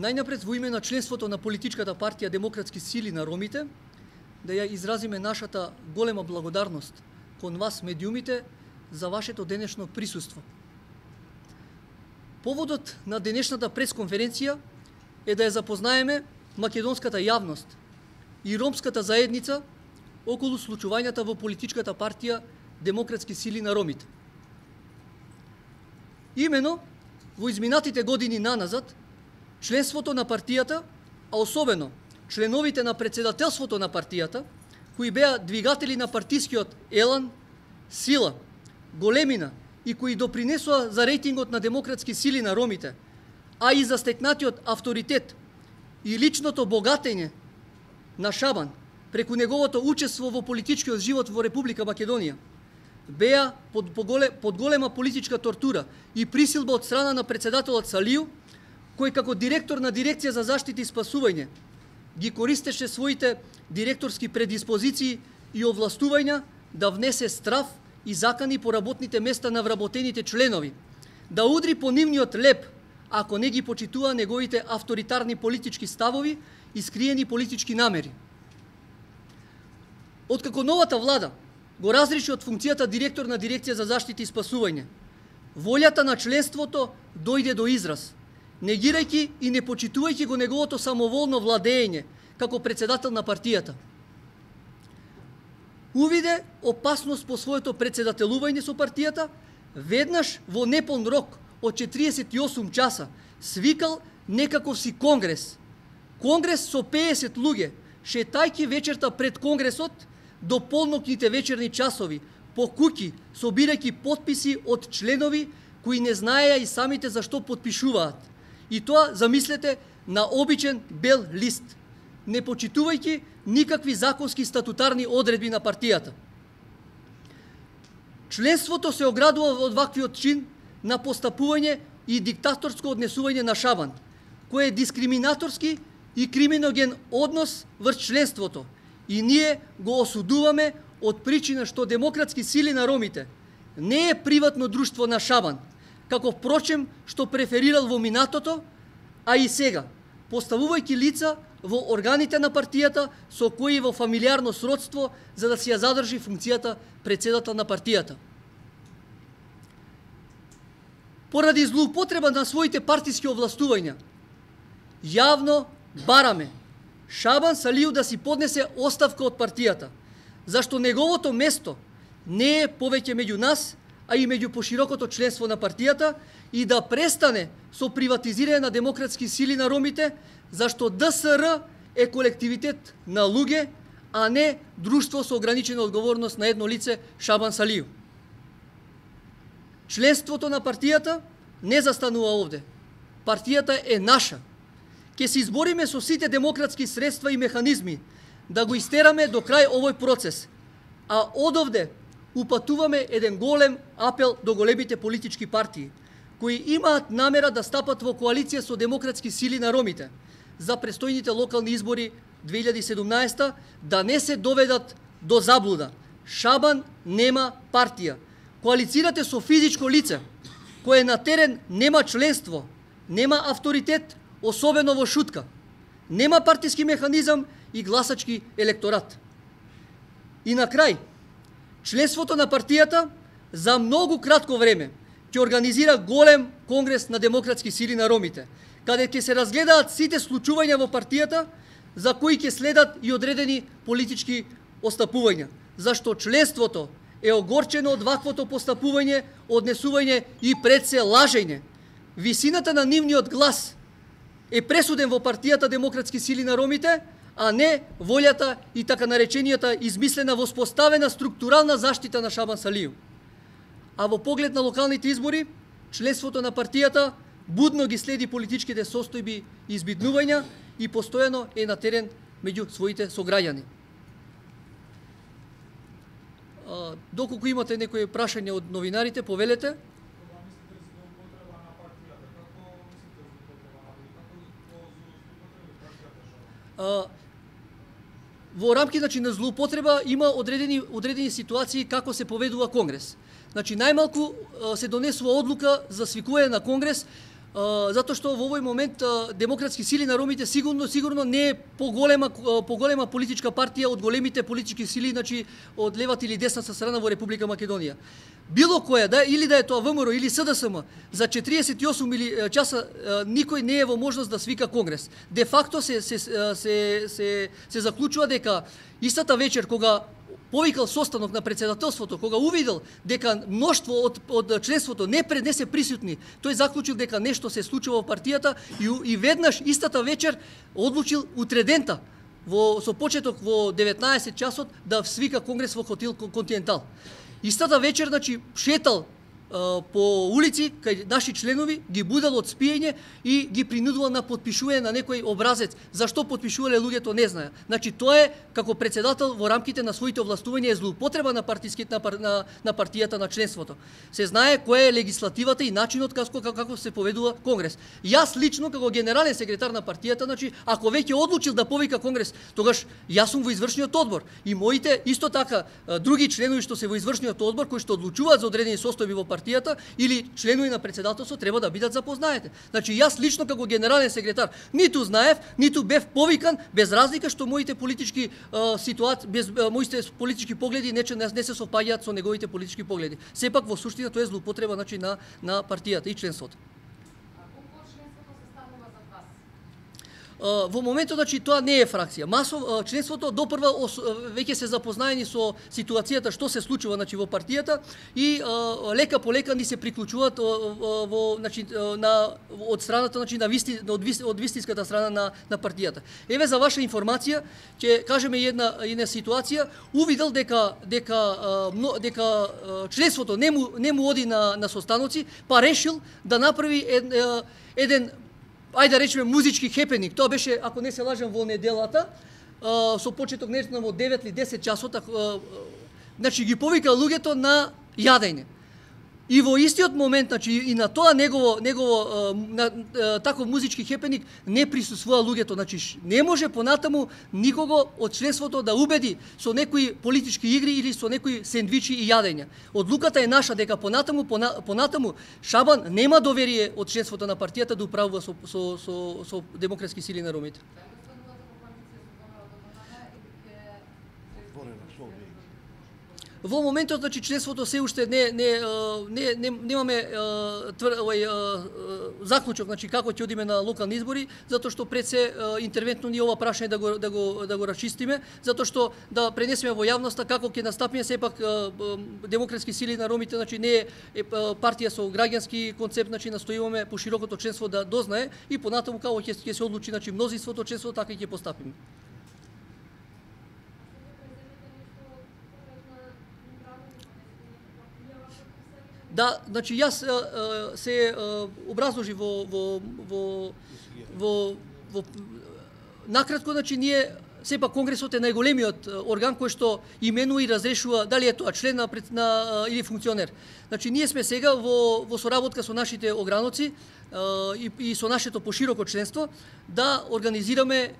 Најнапред во име на членството на политичката партија Демократски сили на ромите, да ја изразиме нашата голема благодарност кон вас медиумите за вашето денешно присуство. Поводот на денешната пресконференција е да ја запознаеме македонската јавност и ромската заедница околу случувањата во политичката партија Демократски сили на ромите. Имено, во изминатите години наназад, членството на партијата, а особено членовите на председателството на партијата, кои беа двигатели на партискиот елан, сила, големина и кои допринесоа за рейтингот на демократски сили на ромите, а и за стекнатиот авторитет и личното богатење на Шабан преку неговото учество во политичкиот живот во Република Македонија, беа под, под голема политичка тортура и присилба од страна на председателот Салију, кој како директор на дирекција за заштита и спасување ги користеше своите директорски предиспозиции и овластувања да внесе страв и закани по работните места на вработените членови, да удри по нивниот леп, ако не ги почитува неговите авторитарни политички ставови и скриени политички намери. Откако новата влада го разреши од функцијата директор на дирекција за заштита и спасување, волјата на членството дојде до израз – негирајќи и не почитувајќи го неговото самоволно владење како председател на партијата. Увиде опасност по своето председателување со партијата, веднаш во непон рок од 48 часа свикал некаков си конгрес. Конгрес со 50 луѓе, шетајки вечерта пред конгресот до полнокните вечерни часови, по куки, собирајќи подписи од членови кои не знаеа и самите зашто подпишуваат. И тоа, замислете, на обичен бел лист, не почитувајќи никакви законски статутарни одредби на партијата. Членството се оградува од ваквиот чин на постапување и диктаторско однесување на Шабан, кој е дискриминаторски и криминоген однос врз членството. И ние го осудуваме од причина што демократски сили на ромите не е приватно друштво на Шабан – како впрочем што преферирал во минатото, а и сега, поставувајќи лица во органите на партијата со кои во фамилиарно сродство за да си ја задржи функцијата председател на партијата. Поради злоупотреба на своите партиски овластувања, јавно бараме Шабан Салију да си поднесе оставка од партијата, зашто неговото место не е повеќе меѓу нас, а и меѓу поширокото членство на партијата и да престане со приватизирање на демократски сили на ромите, зашто ДСР е колективитет на луѓе, а не друштво со ограничена одговорност на едно лице Шабан Салију. Членството на партијата не застанува овде. Партијата е наша. Ке се избориме со сите демократски средства и механизми да го истераме до крај овој процес. А одовде упатуваме еден голем апел до големите политички партии, кои имаат намера да стапат во коалиција со демократски сили на ромите за престојните локални избори 2017 да не се доведат до заблуда. Шабан нема партија. Коалицирате со физичко лице, кое на терен нема членство, нема авторитет, особено во шутка. Нема партиски механизам и гласачки електорат. И на крај, Членството на партијата за многу кратко време ќе организира голем конгрес на демократски сили на ромите, каде ќе се разгледаат сите случувања во партијата за кои ќе следат и одредени политички остапувања, зашто членството е огорчено од ваквото постапување, однесување и пред се лажење. Висината на нивниот глас е пресуден во партијата Демократски сили на ромите, а не волјата и така нареченијата измислена воспоставена структурална заштита на Шабан Салију. А во поглед на локалните избори, членството на партијата будно ги следи политичките состојби и избиднувања и постојано е на терен меѓу своите сограѓани. Доколку имате некои прашања од новинарите, повелете во рамки значи, на злоупотреба има одредени, одредени ситуации како се поведува Конгрес. Значи, најмалку се донесува одлука за свикување на Конгрес затоа што во овој момент демократски сили на ромите сигурно сигурно не е поголема поголема политичка партија од големите политички сили, значи од левата или десната страна во Република Македонија. Било која да или да е тоа ВМРО или СДСМ за 48 или часа никој не е во можност да свика конгрес. Де факто се се се се, се, се заклучува дека истата вечер кога повикал состанок на председателството, кога увидел дека мноштво од, од членството не преднесе присутни, тој заклучил дека нешто се случува во партијата и, и веднаш истата вечер одлучил утредента во со почеток во 19 часот да свика конгрес во хотел Континентал. Истата вечер, значи, шетал по улици кај наши членови ги будел од спиење и ги принудува на подпишување на некој образец. Зашто подпишувале луѓето не знае. Значи тоа е како председател во рамките на своите овластувања е злоупотреба на партиските на, на, на партијата на членството. Се знае која е легислативата и начинот како како се поведува конгрес. Јас лично како генерален секретар на партијата, значи ако веќе одлучил да повика конгрес, тогаш јас сум во извршниот одбор и моите исто така други членови што се во извршниот одбор кои што одлучуваат за одредени состојби во партијата партијата или членови на председателство треба да бидат запознаете. Значи јас лично како генерален секретар ниту знаев, ниту бев повикан без разлика што моите политички ситуации без моите политички погледи не, не, не се совпаѓаат со неговите политички погледи. Сепак во суштина тоа е злоупотреба значи на на партијата и членството. Во моментот значи тоа не е фракција. Масов членството допрва веќе се запознаени со ситуацијата што се случува значи во партијата и лека по лека ни се приклучуваат во значи на од страната значи на висти од, висти, од вистинската страна на на партијата. Еве за ваша информација ќе кажеме една една ситуација увидел дека дека дека членството не му не му оди на на состаноци, па решил да направи еден, еден ајде да речеме музички хепеник. Тоа беше, ако не се лажам, во неделата, со почеток нешто во 9 или 10 часот, значи ги повика луѓето на јадење. И во истиот момент, значи и на тоа негово негово на, таков музички хепеник не присуствува луѓето, значи не може понатаму никого од членството да убеди со некои политички игри или со некои сендвичи и јадења. Одлуката е наша дека понатаму понатаму Шабан нема доверие од членството на партијата да управува со со со, со демократски сили на ромите. Во моментот значи членството се уште не не не, не немаме твр, овај заклучок значи како ќе одиме на локални избори затоа што пред се интервентно ни ова прашање да го да го да го расчистиме затоа што да пренесеме во јавноста како ќе настапиме сепак демократски сили на ромите значи не е партија со граѓански концепт значи настојуваме по широкото членство да дознае и понатаму како ќе ќе се одлучи значи мнозинството членство така и ќе постапиме. Да, значи јас се образложи во во во во, во накратко значи ние сепак конгресот е најголемиот орган кој што именува и разрешува дали е тоа член на, на или функционер. Значи ние сме сега во во соработка со нашите ограноци и, и со нашето пошироко членство да организираме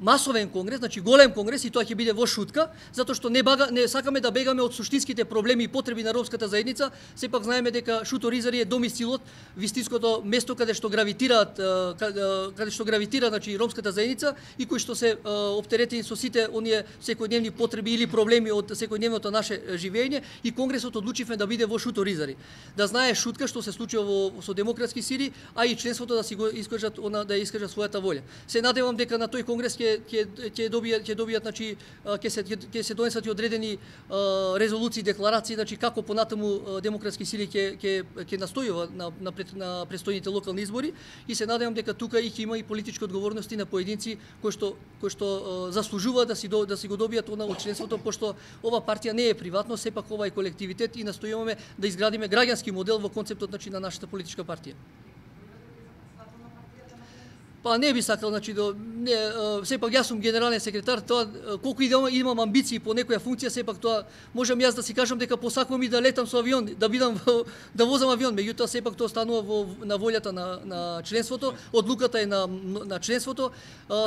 масовен конгрес, значи голем конгрес и тоа ќе биде во шутка, затоа што не, бага, не сакаме да бегаме од суштинските проблеми и потреби на ромската заедница, сепак знаеме дека Шуторизари е домисилот, вистинското место каде што гравитираат каде што гравитира значи ромската заедница и кој што се оптеретени со сите оние секојдневни потреби или проблеми од секојдневното наше живење и конгресот одлучивме да биде во Шуторизари. Да знае шутка што се случува во со демократски сили, а и членството да си го искажат она да искажат својата волја. Се надевам дека на тој конгрес ќе ќе ќе добијат ќе добијат значи ќе се ќе се донесат и одредени резолуции, декларации, значи како понатаму демократски сили ќе ќе ќе настојува на на, пред, на предстојните локални избори и се надевам дека тука и ќе има и политички одговорности на поединци кои што кои што заслужува да си да си го добијат она од членството пошто ова партија не е приватно, сепак ова е колективитет и настојуваме да изградиме граѓански модел во концептот значи на нашата политичка партија. Па не би сакал, значи, до, не, сепак јас сум генерален секретар, тоа, колку и да имам амбиции по некоја функција, сепак тоа, можам јас да си кажам дека посакувам и да летам со авион, да бидам, да возам авион, меѓутоа сепак тоа станува во, на волјата на, на членството, одлуката е на, на членството,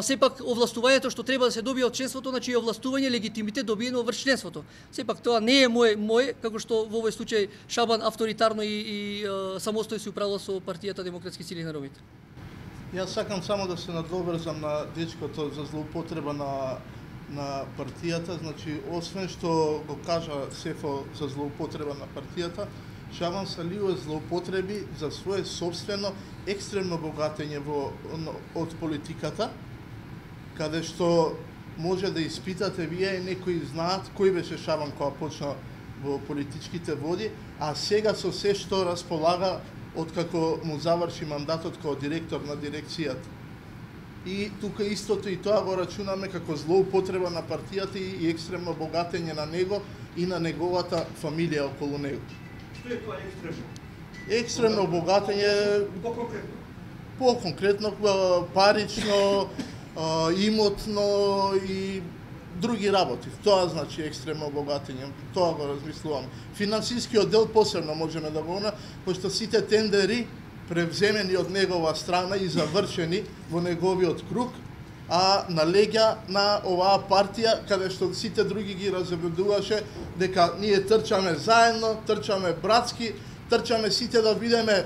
сепак овластувањето што треба да се добие од членството, значи овластување, легитимитет добиено врз членството. Сепак тоа не е мој, мој, како што во овој случај Шабан авторитарно и, и самостој се управува со партијата Демократски сили на робите. Јас сакам само да се надоврзам на дечкото за злоупотреба на на партијата, значи освен што го кажа Сефо за злоупотреба на партијата, Шаван Салио злоупотреби за свое собствено екстремно богатење во од политиката, каде што може да испитате вие некои знаат кој беше Шаван кога почна во политичките води, а сега со се што располага откако му заврши мандатот како директор на дирекцијата. И тука истото и тоа го рачунаме како злоупотреба на партијата и екстремно богатење на него и на неговата фамилија околу него. Што е тоа екстремно? Екстремно богатење По-конкретно. по-конкретно парично, имотно и други работи. Тоа значи екстремно богатење. Тоа го размислувам. Финансискиот дел посебно можеме да го пошто сите тендери превземени од негова страна и завршени во неговиот круг, а на леѓа на оваа партија, каде што сите други ги разобедуваше дека ние трчаме заедно, трчаме братски, трчаме сите да бидеме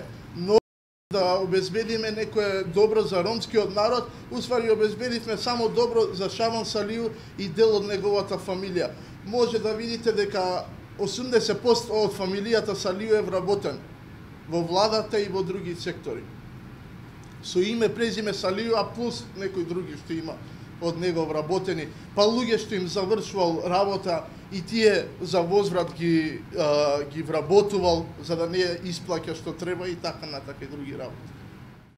да обезбедиме некое добро за ромскиот народ, усвари обезбедивме само добро за Шаман Салиу и дел од неговата фамилија. Може да видите дека 80% од фамилијата Салиу е вработен во владата и во други сектори. Со име, презиме Салиу, а плюс некои други што има од него вработени, па луѓе што им завршувал работа и тие за возврат ги, а, ги вработувал за да не исплаќа што треба и така натака и други работи.